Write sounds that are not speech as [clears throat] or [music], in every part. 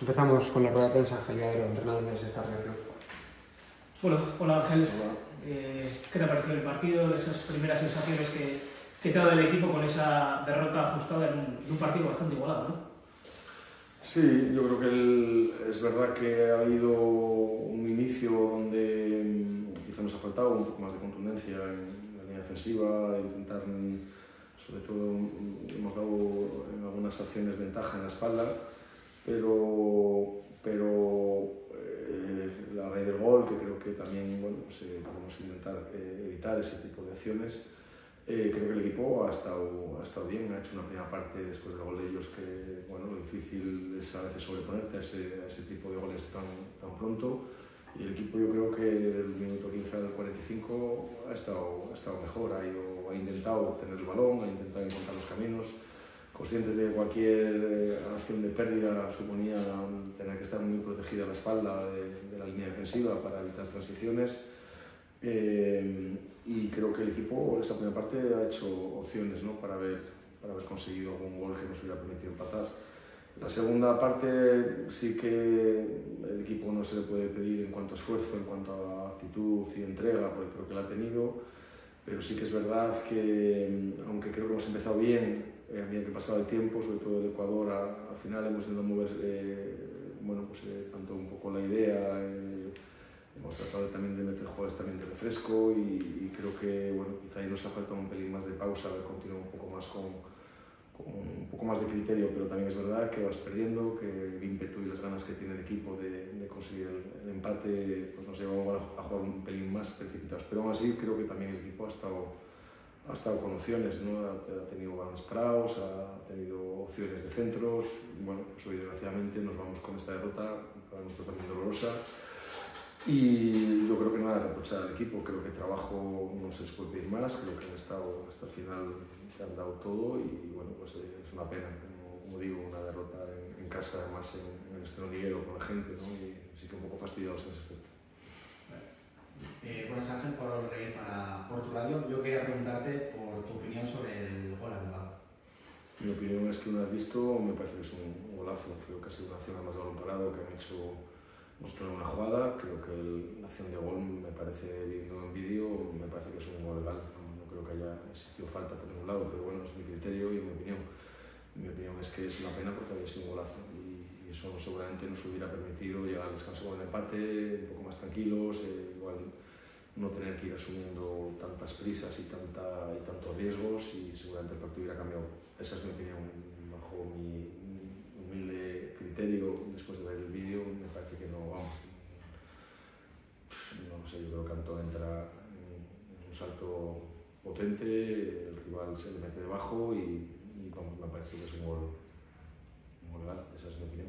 Empezamos con la rueda de prensa, Ángel Gadero, entrenador del Star Club. Bueno, hola Ángel. Eh, ¿Qué te ha parecido el partido? Esas primeras sensaciones que, que te ha dado el equipo con esa derrota ajustada en un, en un partido bastante igualado, ¿no? Sí, yo creo que el- es verdad que ha habido un inicio donde mm, quizá nos ha faltado un poco más de contundencia en la línea defensiva, intentar, mm, sobre todo, mm, hemos dado en algunas acciones ventaja en la espalda, pero, pero eh, la raíz del gol, que creo que también bueno, pues, eh, podemos intentar eh, evitar ese tipo de acciones. Eh, creo que el equipo ha estado, ha estado bien, ha hecho una primera parte después del gol de ellos que, bueno, lo difícil es a veces sobreponerte a ese, a ese tipo de goles tan, tan pronto. Y el equipo yo creo que del minuto 15 al 45 ha estado, ha estado mejor, ha, ido, ha intentado tener el balón, ha intentado encontrar los caminos, conscientes de cualquier eh, acción de pérdida suponía tener que estar muy protegida la espalda de, de la línea defensiva para evitar transiciones. Eh, y creo que el equipo, esa primera parte, ha hecho opciones ¿no? para, haber, para haber conseguido algún gol que nos hubiera permitido empatar. La segunda parte sí que el equipo no se le puede pedir en cuanto a esfuerzo, en cuanto a actitud y entrega, porque creo que la ha tenido, pero sí que es verdad que, aunque creo que hemos empezado bien, a medida que pasaba el tiempo, sobre todo el Ecuador, a- al final hemos intentado mover eh, bueno, pues, eh, tanto un poco la idea, eh, hemos tratado también de meter jugadores también de refresco y, y creo que bueno, quizá ahí nos ha faltado un pelín más de pausa, haber continuado un poco más con, con un poco más de criterio, pero también es verdad que vas perdiendo, que el ímpetu y las ganas que tiene el equipo de, de conseguir el, el empate pues nos llevan a, a jugar un pelín más precipitados. Pero aún así creo que también el equipo ha estado, ha estado con opciones, ¿no? ha, tenido balones parados, ha tenido opciones de centros. Bueno, pues hoy desgraciadamente nos vamos con esta derrota, para nosotros también dolorosa. Y yo creo que nada reprochar al equipo, creo que trabajo no se puede más, creo que han estado hasta el final, que han dado todo y bueno, pues eh, es una pena, como, digo, una derrota en, casa, además en, en el estreno liguero con la gente, ¿no? y sí que un poco fastidiados en ese aspecto. Eh, buenas Ángel, Pablo Rey para Porturadio. Yo quería preguntarte por tu opinión sobre el gol anulado. Mi opinión es que una vez visto, me parece que es un golazo, creo que ha sido una acción de balón parado que han hecho en una jugada, creo que el- la acción de gol me parece, viendo en vídeo, me parece que es un gol legal, no, no creo que haya existido falta por ningún lado, pero bueno, es mi criterio y mi opinión. Mi opinión es que es una pena porque había sido un golazo y, y eso seguramente nos hubiera permitido llegar al descanso con el empate, un poco más tranquilos, eh, igual no tener que ir asumiendo tantas prisas y, tanta, y tantos riesgos y seguramente el partido hubiera cambiado. Esa es mi opinión, bajo mi, mi humilde criterio, después de ver el vídeo, me parece que no, vamos, no sé, yo creo que Antón entra en un salto potente, el rival se le mete debajo y, y, vamos, me parece que es un gol, un gol legal, esa es mi opinión.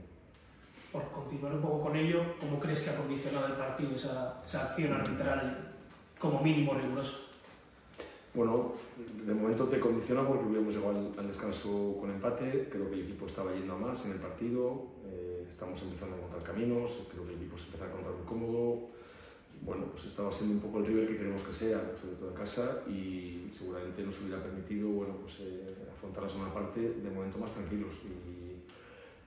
Por continuar un poco con ello, ¿cómo crees que ha condicionado el partido esa, esa acción arbitral como mínimo rigurosa? Bueno, de momento te condiciona porque hubiéramos llegado al, al descanso con empate, creo que el equipo estaba yendo a más en el partido, eh, estamos empezando a encontrar caminos, creo que el equipo se empezó a encontrar muy cómodo, bueno, pues estaba siendo un poco el rival que queremos que sea, sobre todo en casa, y seguramente nos hubiera permitido bueno, pues, eh, afrontar la segunda parte de momento más tranquilos. Y,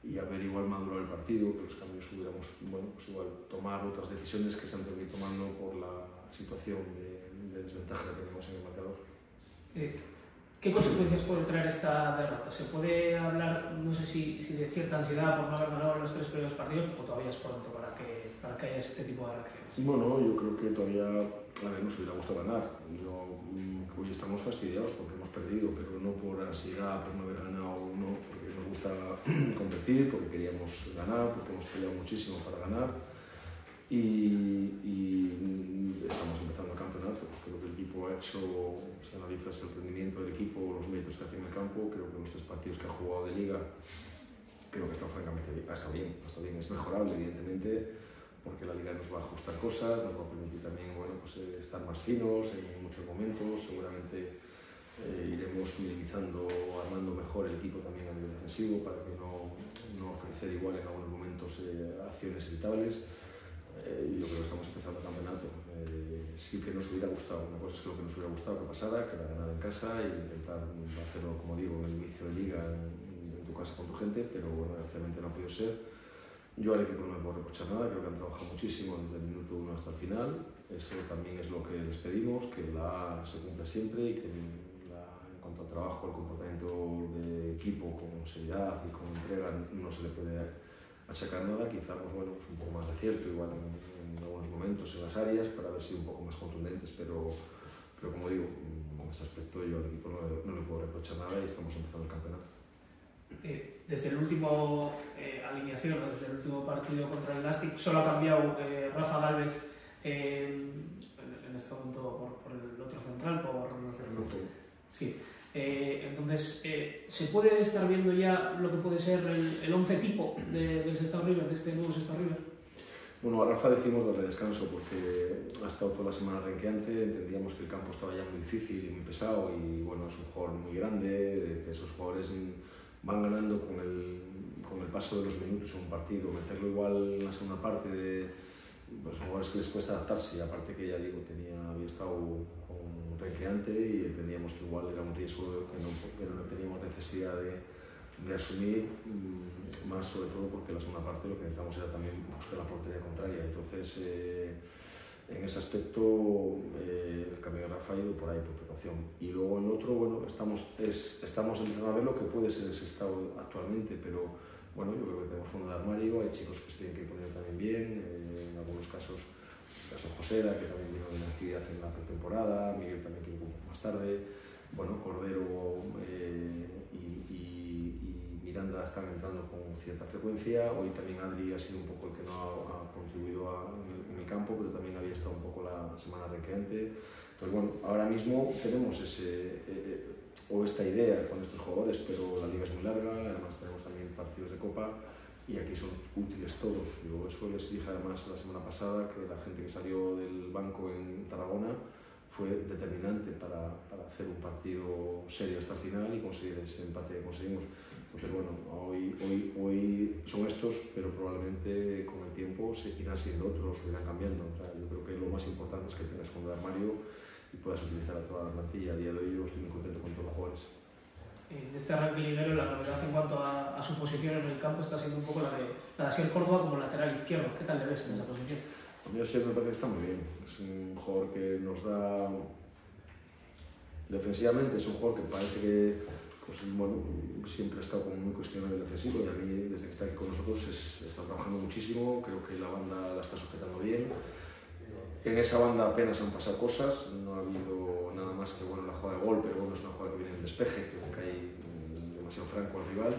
y haber igual madurado el partido, que los cambios hubiéramos, bueno, pues igual tomar otras decisiones que se han tenido tomando por la situación de, de desventaja que tenemos en el marcador. Eh, ¿Qué consecuencias puede traer esta derrota? ¿Se puede hablar, no sé si, si de cierta ansiedad por no haber ganado los tres primeros partidos o todavía es pronto para que, para que haya este tipo de reacciones? Bueno, yo creo que todavía a ver, nos hubiera gustado ganar. Yo, mm, hoy estamos fastidiados porque hemos perdido, pero no por ansiedad, por no haber ganado, no, porque gusta [clears throat] competir, porque queríamos ganar, porque hemos peleado muchísimo para ganar. Y, y, mm, estamos empezando el campeonato. Creo que el equipo ha hecho, si analizas el rendimiento del equipo, los méritos que hace en el campo, creo que los tres partidos que ha jugado de liga, creo que está francamente bien, estado bien, estado bien, es mejorable evidentemente, porque la liga nos va a ajustar cosas, nos va a permitir también bueno, pues, eh, estar más finos en muchos momentos, seguramente eh, iremos minimizando armando mejor el equipo también a nivel defensivo para que no, no ofrecer igual en algunos momentos eh, acciones evitables. Eh, yo creo que estamos empezando el campeonato. Eh, sí que nos hubiera gustado, una cosa es que lo que nos hubiera gustado que pasara, que era ganar en casa y intentar hacerlo, como digo, en el inicio de liga, en, en tu casa con tu gente, pero bueno, desgraciadamente no ha podido ser. Yo al equipo no me puedo reprochar nada, creo que han trabajado muchísimo desde el minuto uno hasta el final. Eso también es lo que les pedimos, que la se cumpla siempre y que la, cuanto al trabajo, el comportamiento de equipo con seriedad y con entrega no se le puede achacar nada. Quizá pues, bueno, pues un poco más de cierto, igual en, en algunos momentos en las áreas, para haber sido un poco más contundentes, pero, pero como digo, en ese aspecto yo al equipo no, no le puedo reprochar nada y estamos empezando el campeonato. Eh, desde el último eh, alineación, desde el último partido contra el Elastic, solo ha cambiado eh, Rafa Galvez en, en, este momento por, por, el otro central, por no hacerlo. Sí. Entonces, ¿se puede estar viendo ya lo que puede ser el, el once tipo de, del Sestao River, de este nuevo Sestao River? Bueno, a Rafa decimos darle descanso porque ha estado toda la semana renqueante, entendíamos que el campo estaba ya muy difícil y muy pesado y bueno, es un jugador muy grande, que esos jugadores van ganando con el, con el paso de los minutos en un partido. Meterlo igual en la segunda parte de pues, jugadores que les cuesta adaptarse, aparte que ya digo, tenía, había estado con recreante y entendíamos que igual era un riesgo que no, que no teníamos necesidad de, de asumir, mmm, más sobre todo porque la segunda parte lo que necesitamos era también buscar la portería contraria. Entonces, eh, en ese aspecto eh, el cambio de Rafa ha ido por ahí por precaución. Y luego en otro, bueno, estamos, es, estamos empezando a ver lo que puede ser ese estado actualmente, pero bueno, yo creo que tenemos fondo de armario, hay chicos que se tienen que poner también bien, eh, en algunos casos, el caso Josera, que también vino de la actividad en la pretemporada, Miguel también que un poco más tarde, bueno, Cordero eh, y, y, y, Miranda están entrando con cierta frecuencia, hoy también Adri ha sido un poco el que no ha, ha contribuido a, en, el, en, el, campo, pero también había estado un poco la semana recreante. Entonces, bueno, ahora mismo tenemos ese, eh, o esta idea con estos jugadores, pero la liga es muy larga, además tenemos también partidos de copa y aquí son útiles todos. Yo eso les dije además la semana pasada que la gente que salió del banco en Tarragona fue determinante para, para hacer un partido serio hasta el final y conseguir ese empate que conseguimos. Entonces, bueno, hoy, hoy, hoy son estos, pero probablemente con el tiempo se irán siendo otros irán cambiando. O sea, yo creo que lo más importante es que tengas fondo de armario y puedas utilizar a toda la plantilla. A día de hoy yo estoy muy contento con todos los jugadores. En este arranque liguero la novedad en cuanto a, a, su posición en el campo está siendo un poco la de, la de Córdoba como lateral izquierdo. ¿Qué tal le ves en esa posición? A mí Asier me parece que está muy bien. Es un jugador que nos da... Defensivamente es un jugador que parece que pues, bueno, siempre ha estado como muy cuestionado el defensivo y a mí desde que está aquí con nosotros es, está trabajando muchísimo, creo que la banda la está sujetando bien. En esa banda apenas han pasado cosas, no ha habido nada más que bueno, la jugada de gol, pero bueno, es una jugada que viene en despeje, que demasiado franco al rival,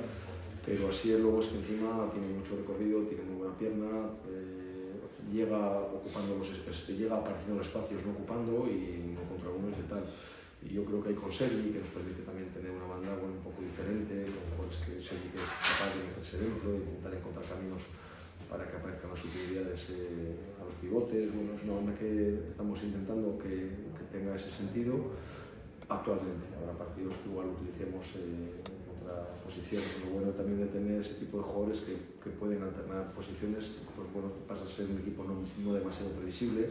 pero así luego es que encima tiene mucho recorrido, tiene muy buena pierna, eh, llega ocupando los llega apareciendo en espacios, no ocupando y no contra uno y tal. Y yo creo que hay con Sergi, que nos permite también tener una banda bueno, un poco diferente, con es que Sergi es capaz de meterse dentro, de intentar encontrar caminos para que aparezcan las utilidades eh, a los pivotes. Bueno, es una banda que estamos intentando que, que tenga ese sentido actualmente. Habrá partidos que igual utilicemos eh, otra posición. Lo bueno también de tener ese tipo de jugadores que, que pueden alternar posiciones, pues bueno, pasa a ser un equipo no, no demasiado previsible,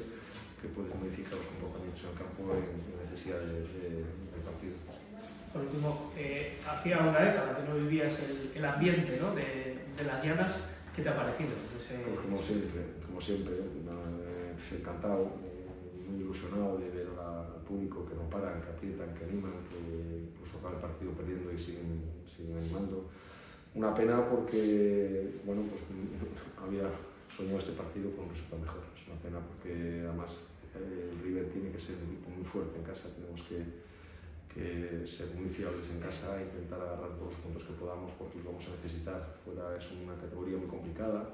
que puedes modificar los comportamientos en el campo en, necesidad de, de, del partido. Por último, eh, hacía una década que no vivías el, el ambiente ¿no? de, de, las llanas. ¿Qué te ha parecido? Ese... Pues como siempre, como siempre, eh, encantado, muy ilusionado de ver al público que no paran, que aprietan, que animan, que incluso acaba el partido perdiendo y siguen, siguen animando. Una pena porque, bueno, pues [laughs] había soñado este partido con un resultado mejor. Es una pena porque además el River tiene que ser un equipo muy fuerte en casa, tenemos que, que ser muy fiables en casa intentar agarrar todos los puntos que podamos porque los vamos a necesitar. Fuera es una categoría muy complicada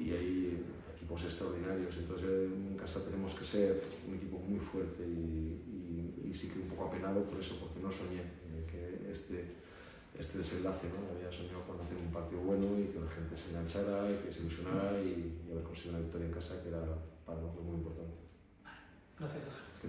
y hay equipos extraordinarios, entonces en casa tenemos que ser un equipo muy fuerte y, y, y sí que un poco apenado por eso, porque no soñé que este, este desenlace, ¿no? había soñado con hacer un partido bueno y que la gente se enganchara y que se ilusionara y, y haber conseguido una victoria en casa que era para nosotros muy importante. Gracias. Es que